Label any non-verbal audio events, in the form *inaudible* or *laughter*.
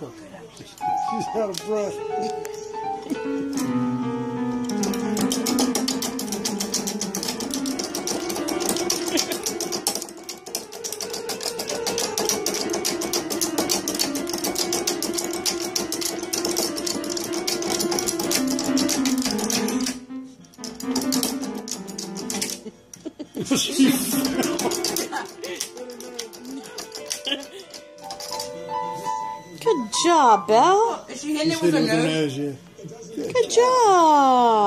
one. She's out of breath. she *laughs* job, Belle. Is she hitting She's it with her hitting with her nose? nose, yeah. Good job. Good job, Bill.